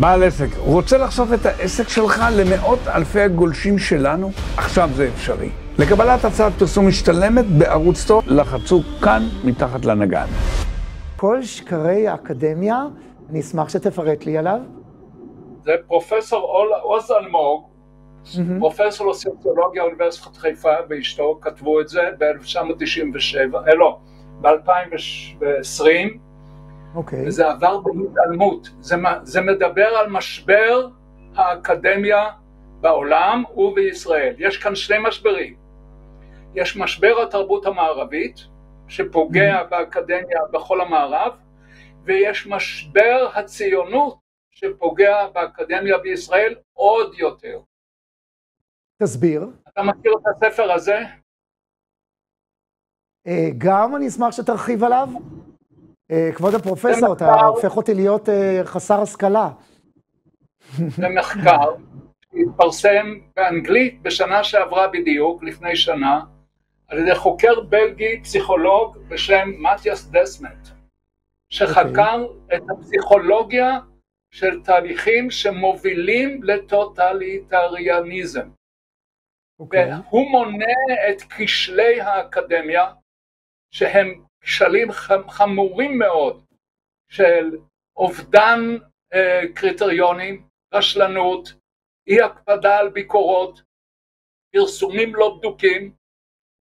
בעל עסק, רוצה לחשוף את העסק שלך למאות אלפי הגולשים שלנו? עכשיו זה אפשרי. לקבלת הצעת פרסום משתלמת בערוץ טוב, לחצו כאן מתחת לנגן. כל שקרי האקדמיה, אני אשמח שתפרט לי עליו. זה פרופסור עוז אלמוג, פרופסור לסוציולוגיה באוניברסיטת חיפה ואשתו כתבו את זה ב-1997, אה לא, ב-2020, אוקיי. וזה עבר בהתעלמות. זה, זה מדבר על משבר האקדמיה בעולם ובישראל. יש כאן שני משברים. יש משבר התרבות המערבית, שפוגע באקדמיה בכל המערב, ויש משבר הציונות שפוגע באקדמיה בישראל עוד יותר. תסביר. אתה מכיר את הספר הזה? אה, גם אני אשמח שתרחיב עליו. אה, כבוד הפרופסור, אתה הופך אותי להיות אה, חסר השכלה. זה מחקר שהתפרסם באנגלית בשנה שעברה בדיוק, לפני שנה, על ידי חוקר בלגי, פסיכולוג בשם מתיאס דסמט, שחקר okay. את הפסיכולוגיה של תהליכים שמובילים לטוטליטריאניזם. Okay. אוקיי. והוא מונה את כשלי האקדמיה, שהם כשלים חמורים מאוד של אובדן אה, קריטריונים, רשלנות, אי הקפדה על ביקורות, פרסומים לא בדוקים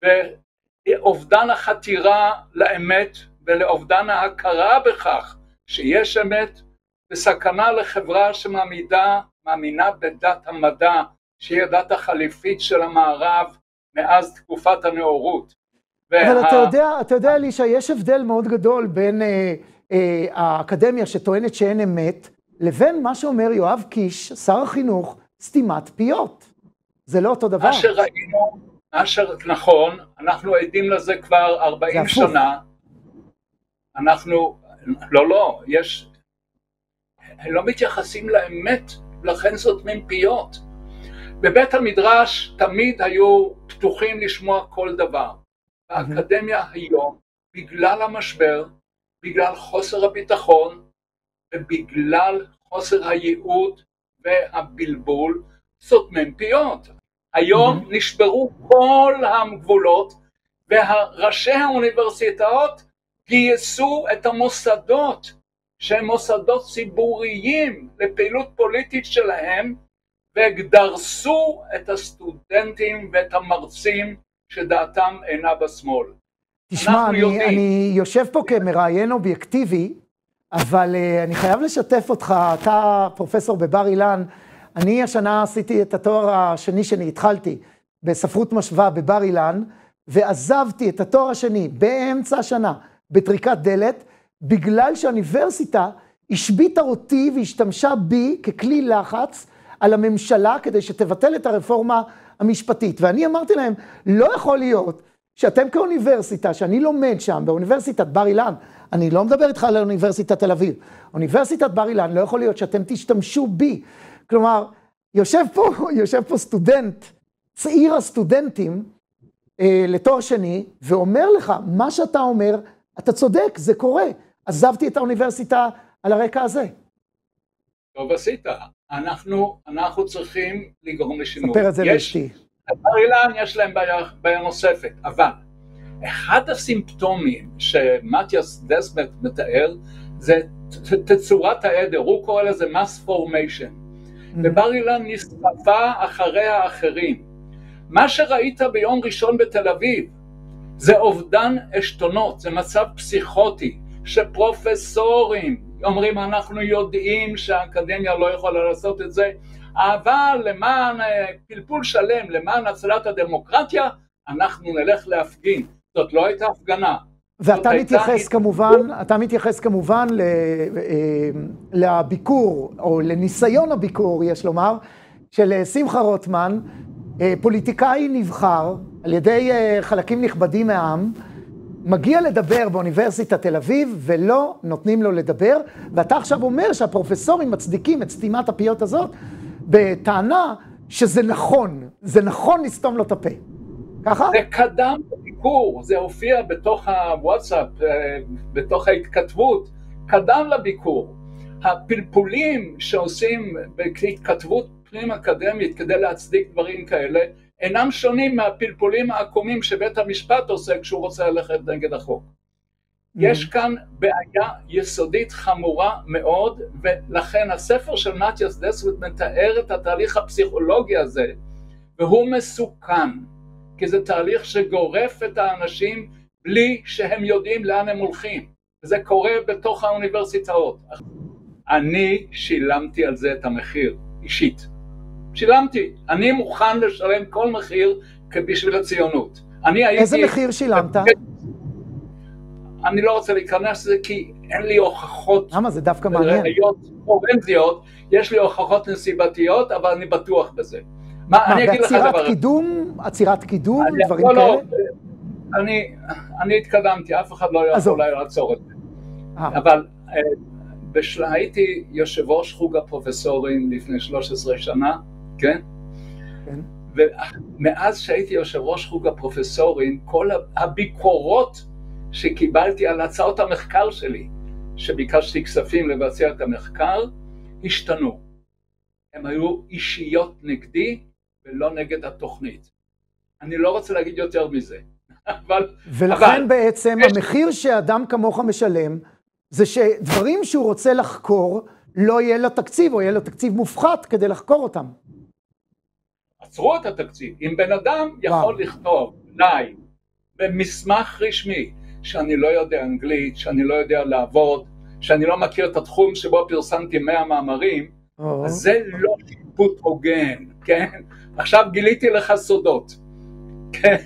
ואובדן החתירה לאמת ולאובדן ההכרה בכך שיש אמת וסכנה לחברה שמעמידה, מאמינה בדת המדע שהיא הדת החליפית של המערב מאז תקופת הנאורות. אבל אתה יודע, אתה יודע, אלישע, יש הבדל מאוד גדול בין אה, אה, האקדמיה שטוענת שאין אמת, לבין מה שאומר יואב קיש, שר החינוך, סתימת פיות. זה לא אותו דבר. מה שראינו, מה. נכון, אנחנו עדים לזה כבר 40 שנה. אנחנו, לא, לא, יש, הם לא מתייחסים לאמת, לכן סותמים פיות. בבית המדרש תמיד היו פתוחים לשמוע כל דבר. באקדמיה היום, בגלל המשבר, בגלל חוסר הביטחון ובגלל חוסר הייעוד והבלבול, סותמים פיות. היום mm-hmm. נשברו כל הגבולות וראשי האוניברסיטאות גייסו את המוסדות שהם מוסדות ציבוריים לפעילות פוליטית שלהם ודרסו את הסטודנטים ואת המרצים שדעתם אינה בשמאל. תשמע, אני, יודעים... אני יושב פה כמראיין אובייקטיבי, אבל uh, אני חייב לשתף אותך, אתה פרופסור בבר אילן, אני השנה עשיתי את התואר השני שאני התחלתי בספרות משווה בבר אילן, ועזבתי את התואר השני באמצע השנה בטריקת דלת, בגלל שהאוניברסיטה השביתה אותי והשתמשה בי ככלי לחץ על הממשלה כדי שתבטל את הרפורמה המשפטית. ואני אמרתי להם, לא יכול להיות שאתם כאוניברסיטה, שאני לומד שם, באוניברסיטת בר אילן, אני לא מדבר איתך על אוניברסיטת תל אביב, אוניברסיטת בר אילן, לא יכול להיות שאתם תשתמשו בי. כלומר, יושב פה, יושב פה סטודנט, צעיר הסטודנטים, אה, לתואר שני, ואומר לך, מה שאתה אומר, אתה צודק, זה קורה. עזבתי את האוניברסיטה על הרקע הזה. טוב עשית. אנחנו, אנחנו צריכים לגרום לשינוי. ספר את זה לאשתי. בר אילן יש להם בעיה, בעיה נוספת, אבל אחד הסימפטומים שמתיאס דסמט מתאר זה תצורת העדר, הוא קורא לזה mass formation. Mm-hmm. ובר אילן נסחפה אחרי האחרים. מה שראית ביום ראשון בתל אביב זה אובדן עשתונות, זה מצב פסיכוטי שפרופסורים אומרים אנחנו יודעים שהאקדמיה לא יכולה לעשות את זה, אבל למען אה, פלפול שלם, למען הצלת הדמוקרטיה, אנחנו נלך להפגין. זאת לא הייתה הפגנה. ואתה מתייחס הייתה... כמובן, אתה מתייחס כמובן ל, אה, לביקור, או לניסיון הביקור, יש לומר, של שמחה רוטמן, אה, פוליטיקאי נבחר על ידי חלקים נכבדים מהעם, מגיע לדבר באוניברסיטת תל אביב ולא נותנים לו לדבר, ואתה עכשיו אומר שהפרופסורים מצדיקים את סתימת הפיות הזאת בטענה שזה נכון, זה נכון לסתום לו את הפה. ככה? זה קדם בביקור, זה הופיע בתוך הוואטסאפ, אה, בתוך ההתכתבות, קדם לביקור. הפלפולים שעושים בהתכתבות פנים אקדמית כדי להצדיק דברים כאלה, אינם שונים מהפלפולים העקומים שבית המשפט עושה כשהוא רוצה ללכת נגד החוק. Mm-hmm. יש כאן בעיה יסודית חמורה מאוד, ולכן הספר של מתיאס דסוויט מתאר את התהליך הפסיכולוגי הזה, והוא מסוכן, כי זה תהליך שגורף את האנשים בלי שהם יודעים לאן הם הולכים. זה קורה בתוך האוניברסיטאות. אני שילמתי על זה את המחיר, אישית. שילמתי. אני מוכן לשלם כל מחיר בשביל הציונות. אני הייתי... איזה מחיר שילמת? אני לא רוצה להיכנס לזה כי אין לי הוכחות... למה? זה דווקא מעניין. ראיות פורנזיות, יש לי הוכחות נסיבתיות, אבל אני בטוח בזה. מה, מה אני אגיד לך דבר... קידום, עצירת קידום, דברים לא, לא, כאלה? לא, אני, אני התקדמתי, אף אחד לא יכול לעצור את זה. אה. אבל אה, בשל... הייתי יושב ראש חוג הפרופסורים לפני 13 שנה, כן? כן. ומאז שהייתי יושב ראש חוג הפרופסורים, כל הביקורות שקיבלתי על הצעות המחקר שלי, שביקשתי כספים לבצע את המחקר, השתנו. הם היו אישיות נגדי ולא נגד התוכנית. אני לא רוצה להגיד יותר מזה, אבל... ולכן אבל, בעצם יש... המחיר שאדם כמוך משלם, זה שדברים שהוא רוצה לחקור, לא יהיה לו תקציב, או יהיה לו תקציב מופחת כדי לחקור אותם. עצרו את התקציב. אם בן אדם יכול וואו. לכתוב, די, במסמך רשמי, שאני לא יודע אנגלית, שאני לא יודע לעבוד, שאני לא מכיר את התחום שבו פרסמתי 100 מאמרים, אז זה לא שיפוט הוגן, כן? עכשיו גיליתי לך סודות, כן?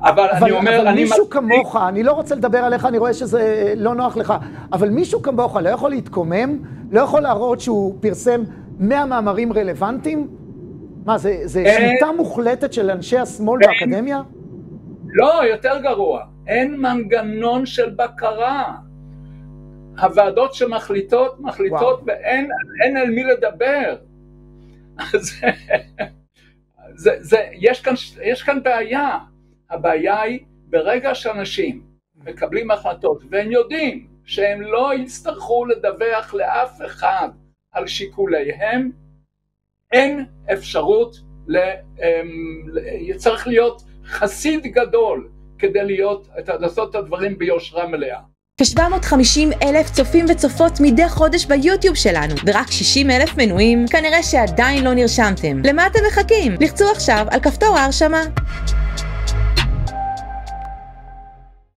אבל, אבל אני אומר, אבל אני... מישהו מצליק... כמוך, אני לא רוצה לדבר עליך, אני רואה שזה לא נוח לך, אבל מישהו כמוך לא יכול להתקומם, לא יכול להראות שהוא פרסם 100 מאמרים רלוונטיים? מה, זה, זה אין... שליטה מוחלטת של אנשי השמאל אין... באקדמיה? לא, יותר גרוע. אין מנגנון של בקרה. הוועדות שמחליטות, מחליטות וואו. ואין על מי לדבר. אז זה, זה, יש, כאן, יש כאן בעיה. הבעיה היא ברגע שאנשים מקבלים החלטות והם יודעים שהם לא יצטרכו לדווח לאף אחד על שיקוליהם, אין אפשרות, ל, אמ, צריך להיות חסיד גדול כדי להיות, לעשות את הדברים ביושרה מלאה. כ-750 אלף צופים וצופות מדי חודש ביוטיוב שלנו, ורק 60 אלף מנויים? כנראה שעדיין לא נרשמתם. למה אתם מחכים? לחצו עכשיו על כפתור ההרשמה.